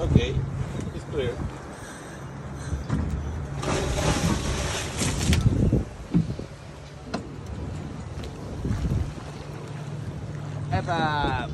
Okay, it's clear. Epa,